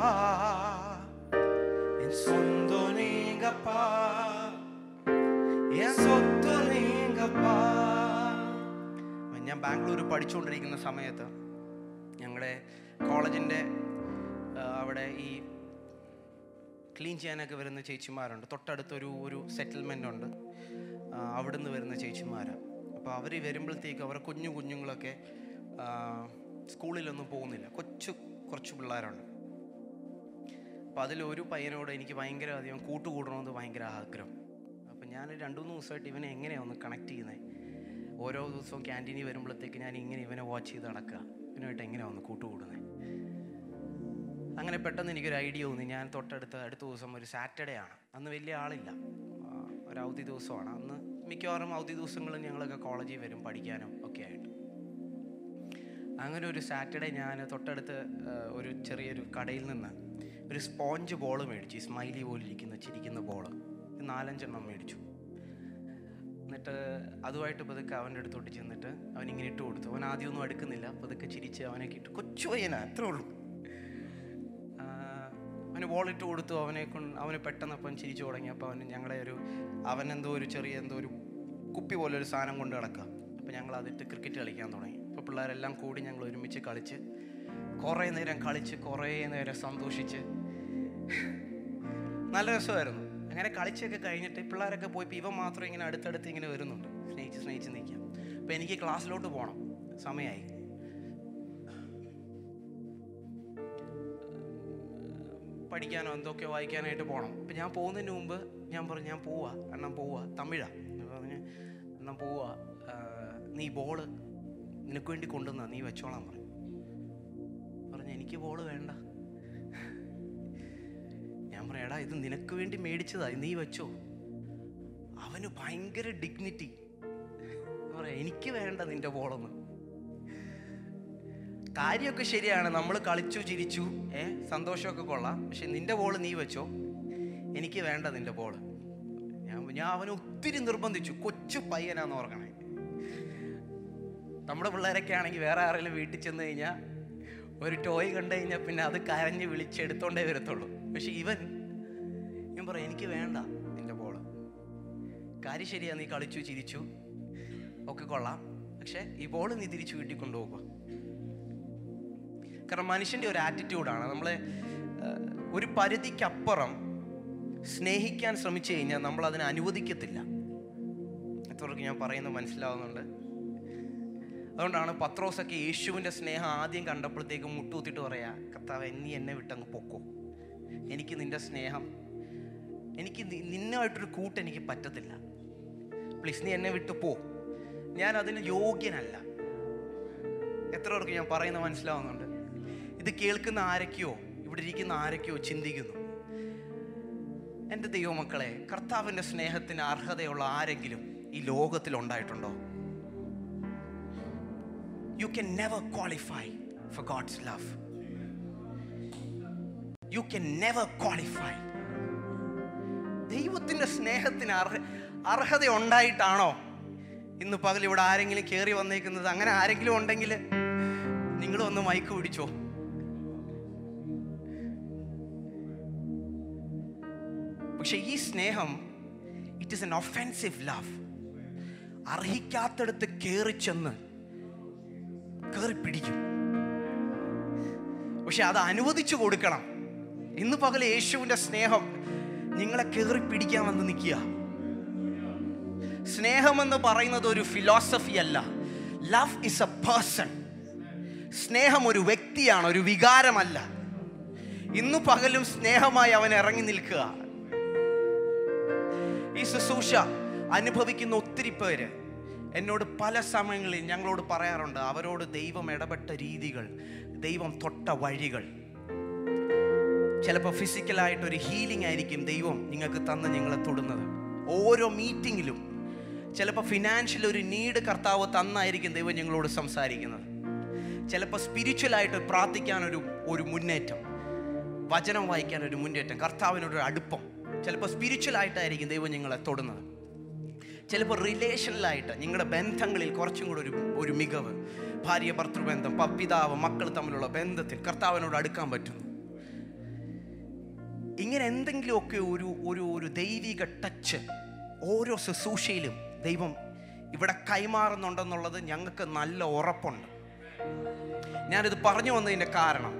நீங்கப்பா என் சொந்தம் நீங்கப்பா என் சொத்து നീങ്ങപ്പാ ഞാൻ ബാംഗ്ലൂർ പഠിച്ചുകൊണ്ടിരിക്കുന്ന സമയത്ത് ഞങ്ങളുടെ കോളേജിൻ്റെ അവിടെ ഈ ക്ലീൻ ചെയ്യാനൊക്കെ വരുന്ന ചേച്ചിമാരുണ്ട് തൊട്ടടുത്തൊരു ഒരു സെറ്റിൽമെൻ്റ് ഉണ്ട് ആ, അവിടുന്ന് വരുന്ന ചേച്ചിമാരാണ് അപ്പോൾ അവർ വരുമ്പോഴത്തേക്ക് അവരുടെ കുഞ്ഞു കുഞ്ഞുങ്ങളൊക്കെ ആ, സ്കൂളിലൊന്നും പോകുന്നില്ല കൊച്ചു കുറച്ച് പിള്ളേരുണ്ട് അപ്പോൾ അതിലൊരു പയ്യനോട് എനിക്ക് ഭയങ്കര അധികം കൂട്ടുകൂടണമെന്ന് ഭയങ്കര ആഗ്രഹം. അപ്പം ഞാൻ രണ്ട് മൂന്ന് ദിവസമായിട്ട് ഇവനെ എങ്ങനെയാണ് ഒന്ന് കണക്ട് ചെയ്യുന്നത് ഓരോ ദിവസവും ക്യാന്റീനിൽ വരുമ്പോഴത്തേക്ക് ഞാൻ ഇങ്ങനെ ഇവനെ വാച്ച് ചെയ്ത് നടക്കുക. ഇവനുമായിട്ട് എങ്ങനെയാണ് ഒന്ന് കൂട്ടുകൂടുന്നത് അങ്ങനെ പെട്ടെന്ന് എനിക്കൊരു ഐഡിയ തോന്നി ഞാൻ തൊട്ടടുത്ത അടുത്ത ദിവസം ഒരു സാറ്റർഡേ ആണ്. അന്ന് വലിയ ആളില്ല. ഒരു അവധി ദിവസമാണ്. അന്ന് മിക്കവാറും അവധി ദിവസങ്ങളിൽ ഞങ്ങളൊക്കെ കോളേജിൽ വരും പഠിക്കാനും ഒക്കെ ആയിട്ട്. അങ്ങനെ ഒരു സാറ്റർഡേ ഞാൻ തൊട്ടടുത്ത് ഒരു ചെറിയൊരു കടയിൽ നിന്ന് ഒരു സ്പോഞ്ച് ബോൾ മേടിച്ചു സ്മൈലി പോലെ ഇരിക്കുന്ന ചിരിക്കുന്ന ബോൾ നാലഞ്ചെണ്ണം മേടിച്ചു. എന്നിട്ട് അതുമായിട്ട് പതുക്കെ അവന്റെ അടുത്തോട്ട് ചെന്നിട്ട് അവൻ ഇങ്ങനെ ഇട്ട് കൊടുത്തു. അവൻ ആദ്യമൊന്നും എടുക്കുന്നില്ല. പതുക്കെ ചിരിച്ച് അവനെ ഇട്ട് കൊച്ചു പയ്യന അത്രേ ഉള്ളൂ. അവന് ബോൾ ഇട്ട് കൊടുത്തു. അവനെ കൊണ്ട് അവന് പെട്ടെന്ന് അപ്പം ചിരിച്ചു തുടങ്ങിയപ്പോൾ അവന് ഞങ്ങളെ ഒരു അവൻ എന്തോ ഒരു ചെറിയ എന്തോ ഒരു കുപ്പി പോലെ ഒരു സാധനം കൊണ്ട് കിടക്കുക അപ്പോൾ ഞങ്ങൾ അതിട്ട് ക്രിക്കറ്റ് കളിക്കാൻ തുടങ്ങി. അപ്പോൾ പിള്ളേരെല്ലാം കൂടി ഞങ്ങൾ ഒരുമിച്ച് കളിച്ച് കുറേ നേരം കളിച്ച് കുറേ നേരം സന്തോഷിച്ച് നല്ല രസമായിരുന്നു. അങ്ങനെ കളിച്ചൊക്കെ കഴിഞ്ഞിട്ട് പിള്ളേരൊക്കെ പോയി ഇവ മാത്രം ഇങ്ങനെ അടുത്തടുത്ത് ഇങ്ങനെ വരുന്നുണ്ട്. സ്നേഹിച്ച് സ്നേഹിച്ച് നിൽക്കാം അപ്പോൾ എനിക്ക് ക്ലാസ്സിലോട്ട് പോകണം സമയമായി പഠിക്കാനോ എന്തൊക്കെയോ വായിക്കാനായിട്ട് പോകണം അപ്പം ഞാൻ പോകുന്നതിന് മുമ്പ് ഞാൻ പറഞ്ഞു ഞാൻ പോവാ. എണ്ണം പോവാ. ഞാൻ പറഞ്ഞ് എണ്ണം പോവാ. നീ ബോൾ നിനക്ക് വേണ്ടി കൊണ്ടുവന്ന. നീ വെച്ചോളാൻ പറഞ്ഞു. പറഞ്ഞു എനിക്ക് ബോൾ വേണ്ട. പറയാം എടാ ഇത് നിനക്ക് വേണ്ടി മേടിച്ചതാ നീ വെച്ചോ. അവന് ഭയങ്കര ഡിഗ്നിറ്റി പറയാം എനിക്ക് വേണ്ട നിന്റെ ബോളൊന്ന് കാര്യമൊക്കെ ശരിയാണ് നമ്മൾ കളിച്ചു ചിരിച്ചു ഏ സന്തോഷമൊക്കെ കൊള്ളാം. പക്ഷെ നിന്റെ ബോൾ നീ വെച്ചോ. എനിക്ക് വേണ്ട നിന്റെ ബോൾ ഞാൻ ഞാൻ അവനെ ഒത്തിരി നിർബന്ധിച്ചു. കൊച്ചു പയ്യനാന്ന് ഓർക്കണേ. നമ്മുടെ പിള്ളേരൊക്കെ ആണെങ്കിൽ വേറെ ആരെങ്കിലും വീട്ടിൽ ചെന്ന് കഴിഞ്ഞാൽ ഒരു ടോയ് കണ്ടു കഴിഞ്ഞാൽ പിന്നെ അത് കരഞ്ഞ് വിളിച്ചെടുത്തോണ്ടേ വരത്തുള്ളൂ. പക്ഷെ ഇവൻ പറയാം എനിക്ക് വേണ്ട നിന്റെ ബോൾ കാര്യം ശരിയാ നീ കളിച്ചു ചിരിച്ചു. ഒക്കെ കൊള്ളാം. പക്ഷെ ഈ ബോൾ നീ തിരിച്ചു വീട്ടിൽ കൊണ്ടുപോകുക കാരണം മനുഷ്യന്റെ ഒരു ആറ്റിറ്റ്യൂഡാണ് നമ്മളെ ഒരു പരിധിക്കപ്പുറം സ്നേഹിക്കാൻ ശ്രമിച്ചു കഴിഞ്ഞാൽ നമ്മൾ അതിനെ അനുവദിക്കത്തില്ല. എത്രവർക്ക് ഞാൻ പറയുന്നത് മനസ്സിലാവുന്നുണ്ട്. അതുകൊണ്ടാണ് പത്രോസൊക്കെ യേശുവിന്റെ സ്നേഹം ആദ്യം കണ്ടപ്പോഴത്തേക്ക് മുട്ടുകുത്തിട്ട് പറയാ കർത്താവ് നീ എന്നെ വിട്ടങ്ങ് പൊക്കോ. എനിക്ക് നിന്റെ സ്നേഹം എനിക്ക് നിന്നായിട്ടൊരു കൂട്ട് എനിക്ക് പറ്റത്തില്ല. പ്ലീസ് നീ എന്നെ വിട്ടു പോ. ഞാൻ അതിന് യോഗ്യനല്ല. എത്ര പേർക്ക് ഞാൻ പറയുന്നത് മനസ്സിലാവുന്നുണ്ട്? ഇത് കേൾക്കുന്ന ആരൊക്കെയോ ഇവിടെ ഇരിക്കുന്ന ആരൊക്കെയോ ചിന്തിക്കുന്നു. എന്റെ ദൈവമക്കളെ കർത്താവിന്റെ സ്നേഹത്തിന് അർഹതയുള്ള ആരെങ്കിലും ഈ ലോകത്തിൽ ഉണ്ടായിട്ടുണ്ടോ? You can never qualify for God's love you can never qualify ദൈവത്തിന്റെ സ്നേഹത്തിന് അർഹ അർഹത ഉണ്ടായിട്ടാണോ ഇന്ന് പകൽ ഇവിടെ ആരെങ്കിലും കയറി വന്നേക്കുന്നത്? അങ്ങനെ ആരെങ്കിലും ഉണ്ടെങ്കിൽ നിങ്ങളൊന്ന് മൈക്ക് പിടിച്ചോ. പക്ഷെ ഈ സ്നേഹം it is an offensive love അർഹിക്കാത്തടത്ത് കയറി ചെന്ന് കയറി പിടിക്കും. പക്ഷെ അത് അനുവദിച്ചു കൊടുക്കണം. ഇന്ന് പകൽ യേശുവിന്റെ സ്നേഹം നിങ്ങളെ കയറി പിടിക്കാൻ വന്ന് നിൽക്കുക. സ്നേഹമെന്ന് പറയുന്നത് ഒരു ഫിലോസഫി അല്ല. ലവ് ഇസ് എ പേഴ്സൺ സ്നേഹം ഒരു വ്യക്തിയാണ് ഒരു വികാരമല്ല. ഇന്നു പകലും സ്നേഹമായി അവൻ ഇറങ്ങി നിൽക്കുക. ഈ ശുശ്രൂഷ അനുഭവിക്കുന്ന ഒത്തിരി പേര് എന്നോട് പല സമയങ്ങളിൽ ഞങ്ങളോട് പറയാറുണ്ട് അവരോട് ദൈവം ഇടപെട്ട രീതികൾ ദൈവം തൊട്ട വഴികൾ. ചിലപ്പോൾ ഫിസിക്കലായിട്ട് ഒരു ഹീലിംഗ് ആയിരിക്കും ദൈവം നിങ്ങൾക്ക് തന്ന് നിങ്ങളെ തൊടുന്നത്. ഓരോ മീറ്റിങ്ങിലും ചിലപ്പോൾ ഫിനാൻഷ്യൽ ഒരു നീഡ് കർത്താവ് തന്നായിരിക്കും ദൈവം ഞങ്ങളോട് സംസാരിക്കുന്നത്. ചിലപ്പോൾ സ്പിരിച്വലായിട്ട് പ്രാർത്ഥിക്കാനൊരു ഒരു മുന്നേറ്റം. വചനം വായിക്കാൻ ഒരു മുന്നേറ്റം കർത്താവിനൊരു അടുപ്പം. ചിലപ്പോൾ സ്പിരിച്വലായിട്ടായിരിക്കും ദൈവം നിങ്ങളെ തൊടുന്നത്. ചിലപ്പോൾ റിലേഷനിലായിട്ട് നിങ്ങളുടെ ബന്ധങ്ങളിൽ കുറച്ചും കൂടെ ഒരു ഒരു മികവ്. ഭാര്യ ഭർത്തൃബന്ധം പപ്പിതാവ് പിതാവ് മക്കൾ തമ്മിലുള്ള ബന്ധത്തിൽ കർത്താവിനോട് അടുക്കാൻ പറ്റുന്നു. ഇങ്ങനെ എന്തെങ്കിലുമൊക്കെ ഒരു ഒരു ഒരു ദൈവിക ടച്ച് ഓരോ ശുശ്രൂഷയിലും ദൈവം ഇവിടെ കൈമാറുന്നുണ്ടെന്നുള്ളത് ഞങ്ങൾക്ക് നല്ല ഉറപ്പുണ്ട്. ഞാനിത് പറഞ്ഞു വന്നതിന്റെ കാരണം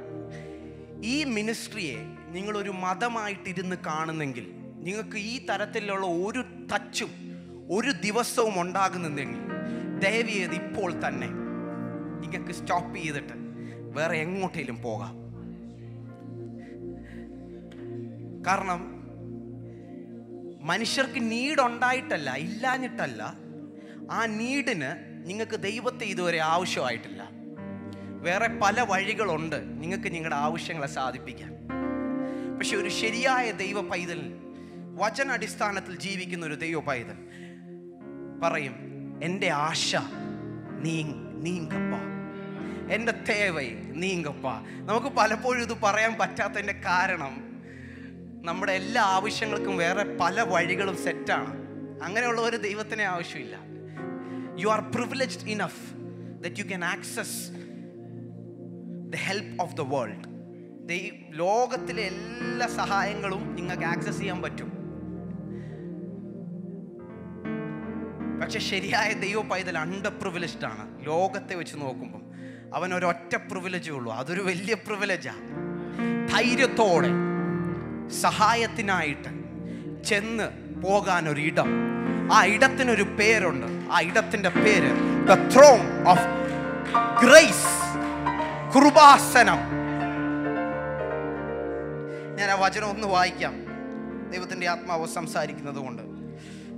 ഈ മിനിസ്ട്രിയെ നിങ്ങളൊരു മതമായിട്ടിരുന്ന് കാണുന്നെങ്കിൽ നിങ്ങൾക്ക് ഈ തരത്തിലുള്ള ഒരു ടച്ചും ഒരു ദിവസവും ഉണ്ടാകുന്നെങ്കിൽ ദയവ് ഇപ്പോൾ തന്നെ നിങ്ങൾക്ക് സ്റ്റോപ്പ് ചെയ്തിട്ട് വേറെ എങ്ങോട്ടേലും പോകാം. കാരണം മനുഷ്യർക്ക് നീഡ് ഉണ്ടായിട്ടല്ല ഇല്ലാഞ്ഞിട്ടല്ല. ആ നീഡിന് നിങ്ങൾക്ക് ദൈവത്തെ ഇതുവരെ ആവശ്യമായിട്ടില്ല. വേറെ പല വഴികളുണ്ട് നിങ്ങൾക്ക് നിങ്ങളുടെ ആവശ്യങ്ങളെ സാധിപ്പിക്കാൻ. പക്ഷെ ഒരു ശരിയായ ദൈവ പൈതൽ വചനടിസ്ഥാനത്തിൽ ജീവിക്കുന്ന ഒരു ദൈവ പൈതൽ പറയും എന്റെ ആശ നീ നീങ്കപ്പ. എന്റെ തേവൈ നീങ്കപ്പ. നമുക്ക് പലപ്പോഴും ഇത് പറയാൻ പറ്റാത്തതിന്റെ കാരണം നമ്മുടെ എല്ലാ ആവശ്യങ്ങൾക്കും വേറെ പല വഴികളും സെറ്റാണ്. അങ്ങനെയുള്ള ഒരു ദൈവത്തിനെ ആവശ്യമില്ല. You are privileged enough that you can access the help of the world ലോകത്തിലെ എല്ലാ സഹായങ്ങളും നിങ്ങൾക്ക് ആക്സസ് ചെയ്യാൻ പറ്റും. പക്ഷെ ശരിയായ ദൈവ പൈതൽ അണ്ടർ പ്രിവിലേജ്ഡ് ആണ്. ലോകത്തെ വെച്ച് നോക്കുമ്പം അവൻ ഒരൊറ്റ പ്രിവിലേജേ ഉള്ളൂ. അതൊരു വലിയ പ്രിവിലേജാണ് ധൈര്യത്തോടെ സഹായത്തിനായിട്ട് ചെന്ന് ഇടം ആ ഇടത്തിനൊരു പേരുണ്ട്. ആ ഇടത്തിന്റെ പേര് the throne of grace Kripasanam. ഞാൻ ആ വചനം ഒന്ന് വായിക്കാം. ദൈവത്തിന്റെ ആത്മാവ് സംസാരിക്കുന്നത് കൊണ്ട്.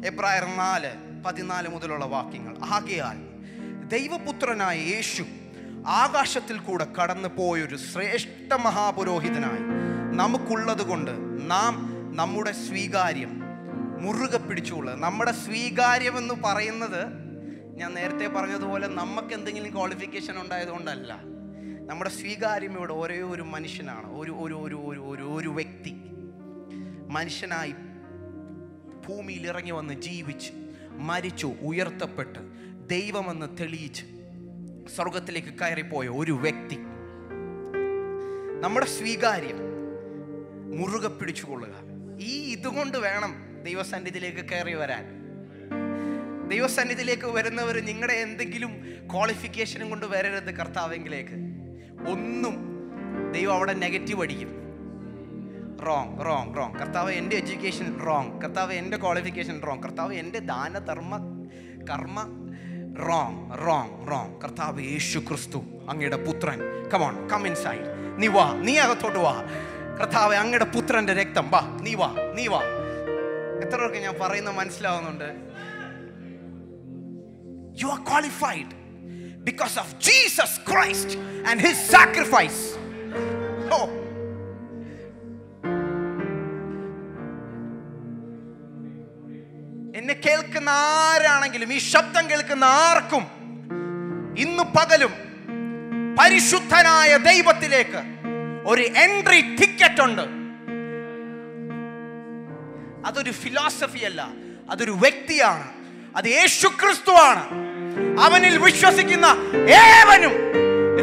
എബ്രായർ നാല് പതിനാല് മുതലുള്ള വാക്യങ്ങൾ. ആകയാൽ ദൈവപുത്രനായ യേശു ആകാശത്തിൽ കൂടെ കടന്നു പോയൊരു ശ്രേഷ്ഠ മഹാപുരോഹിതനായി നമുക്കുള്ളത് കൊണ്ട് നാം നമ്മുടെ സ്വീകാര്യം മുറുകെ പിടിച്ചുള്ളത് നമ്മുടെ സ്വീകാര്യം എന്ന് പറയുന്നത് ഞാൻ നേരത്തെ പറഞ്ഞതുപോലെ നമുക്ക് എന്തെങ്കിലും ക്വാളിഫിക്കേഷൻ ഉണ്ടായതുകൊണ്ടല്ല നമ്മുടെ സ്വീകാര്യം ഇവിടെ ഒരേ ഒരു മനുഷ്യനാണ്. ഒരു ഒരു ഒരു ഒരു ഒരു ഒരു വ്യക്തി മനുഷ്യനായി ഭൂമിയിൽ ഇറങ്ങി വന്ന് ജീവിച്ച് മരിച്ചു ഉയർത്തപ്പെട്ട് ദൈവമെന്ന് തെളിയിച്ച് സ്വർഗത്തിലേക്ക് കയറിപ്പോയ ഒരു വ്യക്തി. നമ്മുടെ സ്വീകാര്യം മുറുകെ പിടിച്ചുകൊള്ളുക. ഈ ഇതുകൊണ്ട് വേണം ദൈവസന്നിധിയിലേക്ക് കയറി വരാൻ. ദൈവസന്നിധിയിലേക്ക് വരുന്നവർ നിങ്ങളുടെ എന്തെങ്കിലും ക്വാളിഫിക്കേഷനും കൊണ്ട് വരരുത് കർത്താവെങ്കിലേക്ക്. ഒന്നും ദൈവം അവിടെ നെഗറ്റീവ് അടിക്കും. റോങ് റോങ് റോങ് കർത്താവ് എന്റെ എഡ്യൂക്കേഷൻ റോങ് കർത്താവ് എന്റെ ക്വാളിഫിക്കേഷൻ റോങ് കർത്താവ് എന്റെ ദാനധർമ്മ കർമ്മ റോങ് റോങ് റോങ് കർത്താവ് യേശു ക്രിസ്തു അങ്ങയുടെ പുത്രൻ. കമോൺ കം ഇൻ നീ വാ നീ അകത്തോട്ട് വാ. കർത്താവ് അങ്ങയുടെ പുത്രന്റെ രക്തം. വാ നീ വാ നീ വാ. എത്ര പേർക്ക് ഞാൻ പറയുന്ന മനസ്സിലാവുന്നുണ്ട്? You are qualified because of Jesus Christ and his sacrifice ഓ എന്നെ കേൾക്കുന്ന ആരാണെങ്കിലും ഈ ശബ്ദം കേൾക്കുന്ന ആർക്കും ഇന്ന് പകലും പരിശുദ്ധനായ ദൈവത്തിലേക്ക് ഒരു എൻട്രി ടിക്കറ്റ് ഉണ്ട്. അതൊരു ഫിലോസഫി അല്ല അതൊരു വ്യക്തിയാണ്. അത് യേശു ക്രിസ്തുവാണ് അവനിൽ വിശ്വസിക്കുന്ന ഏവനും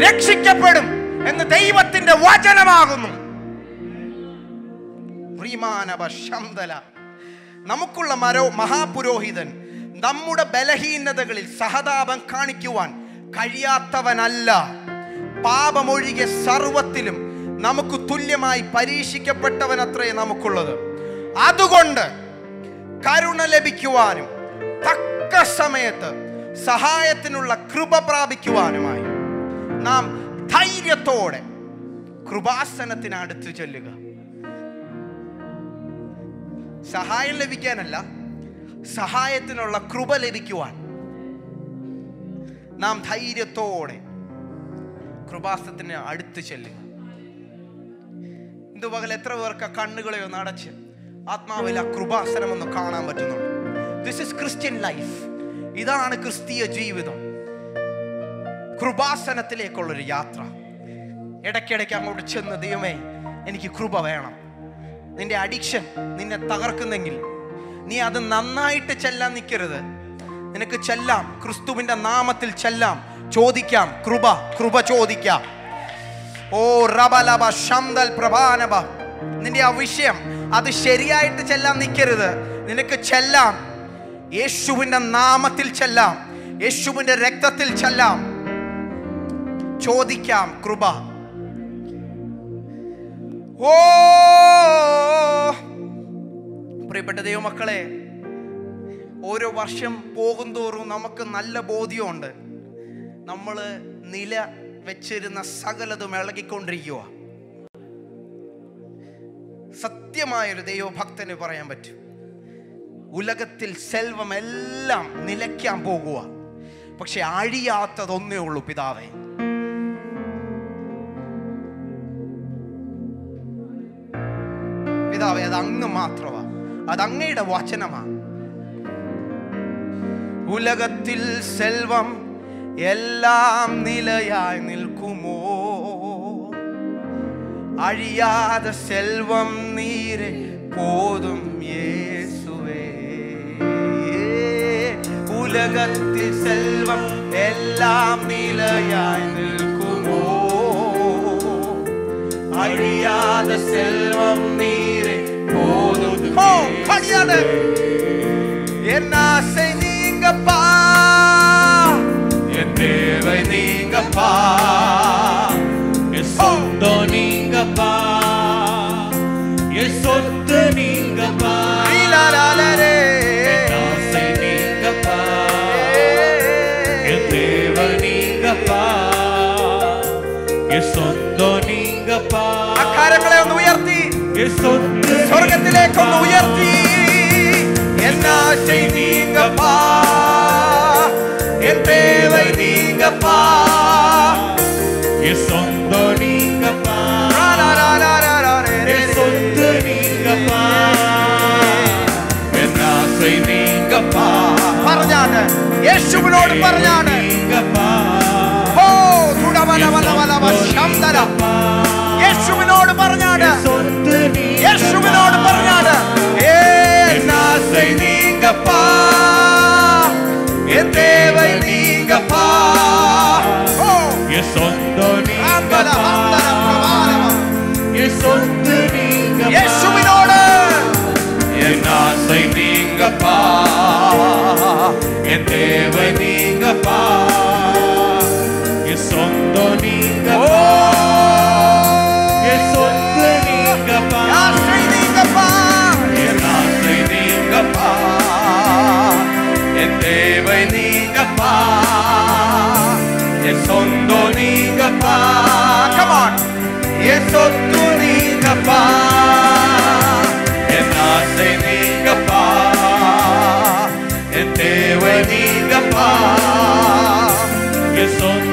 രക്ഷിക്കപ്പെടും എന്ന് ദൈവത്തിന്റെ വചനമാകുന്നു. ശന്തല നമുക്കുള്ള മരോ മഹാപുരോഹിതൻ നമ്മുടെ ബലഹീനതകളിൽ സഹതാപം കാണിക്കുവാൻ കഴിയാത്തവനല്ല. പാപമൊഴികെ സർവത്തിലും നമുക്ക് തുല്യമായി പരീക്ഷിക്കപ്പെട്ടവനത്രേ നമുക്കുള്ളത്. അതുകൊണ്ട് കരുണ ലഭിക്കുവാനും തക്ക സമയത്ത് സഹായത്തിനുള്ള കൃപ പ്രാപിക്കുവാനുമായി നാം ധൈര്യത്തോടെ കൃപാസനത്തിനടുത്ത് ചെല്ലുക. സഹായം ലഭിക്കാനല്ല സഹായത്തിനുള്ള കൃപ ലഭിക്കുവാൻ നാം ധൈര്യത്തോടെ കൃപാസനത്തിന് അടുത്ത് ചെല്ലുക. ഇന്ന് പകൽ എത്ര പേർക്ക് കണ്ണുകളെ അടച്ച് ആത്മാവിൽ ആ കൃപാസനം ഒന്ന് കാണാൻ പറ്റുന്നുണ്ട് ദിസ് ഇസ് ക്രിസ്ത്യൻ ലൈഫ് ഇതാണ് ക്രിസ്തീയ ജീവിതം. കൃപാസനത്തിലേക്കുള്ളൊരു യാത്ര. ഇടയ്ക്കിടയ്ക്ക് അങ്ങോട്ട് ചെന്ന് ദൈവമേ എനിക്ക് കൃപ വേണം. നിന്റെ അഡിക്ഷൻ നിന്നെ തകർക്കുന്നെങ്കിൽ നീ അത് നന്നായിട്ട് ചെല്ലാൻ നിൽക്കരുത് നിനക്ക് ചെല്ലാം ക്രിസ്തുവിന്റെ നാമത്തിൽ ചെല്ലാം ചോദിക്കാം കൃപ കൃപ ചോദിക്കാം. ഓ റബലബ ശന്തൽ പ്രഭാനബ. നിന്റെ ആ വിഷയം അത് ശരിയായിട്ട് ചെല്ലാൻ നിൽക്കരുത് നിനക്ക് ചെല്ലാം. യേശുവിന്റെ നാമത്തിൽ ചെല്ലാം. യേശുവിന്റെ രക്തത്തിൽ ചെല്ലാം. ചോദിക്കാം കൃപ. ഓ! പ്രിയപ്പെട്ട ദൈവമക്കളെ ഓരോ വർഷം പോകും തോറും നമുക്ക് നല്ല ബോധ്യമുണ്ട്. നമ്മൾ നില വെച്ചിരുന്ന സകലതും ഇളകിക്കൊണ്ടിരിക്കുക സത്യമായൊരു ദൈവഭക്തന് പറയാൻ പറ്റും. ഉലകത്തിൽ സെൽവം എല്ലാം നിലയ്ക്കാൻ പോകുക പക്ഷെ അഴിയാത്തതൊന്നേ ഉള്ളൂ പിതാവേ. പിതാവേ അത് അങ്ങ് മാത്രമാ. അത് അങ്ങയുടെ വചനമാ. ഉലകത്തിൽ സെൽവം எல்லாம் நிலையாய் நிற்குமோ அழியாத செல்வம் நீரே போதும் இயேசுவே. உலகத்தில் செல்வம் எல்லாம் நிலையாய் நிற்குமோ அழியாத செல்வம் நீரே போதும் என் ஆசை நீங்கப்பா தேவை நீங்கப்பா. என் சொந்தம் நீங்கப்பா. என் சொத்து நீங்கப்பா. ஆசை நீங்கப்பா. என் தேவை நீங்கப்பா. என் சொந்தம் நீங்கப்பா. അക്കാരങ്ങളെ ഒന്ന് ഉയർത്തി സ്വർഗത്തിലേക്ക് ഒന്ന് ഉയർത്തി എന്നാശൈ നീങ്കപ്പാ യേശുവിനോട് പറഞ്ഞാണ്. ഓ ശാന്തര യേശുവിനോട് പറഞ്ഞാണ്. യേശുവിനോട് പറഞ്ഞാണ്. ഏ നീങ്കപ്പാ. என் என் தேவை நீங்கப்பா என்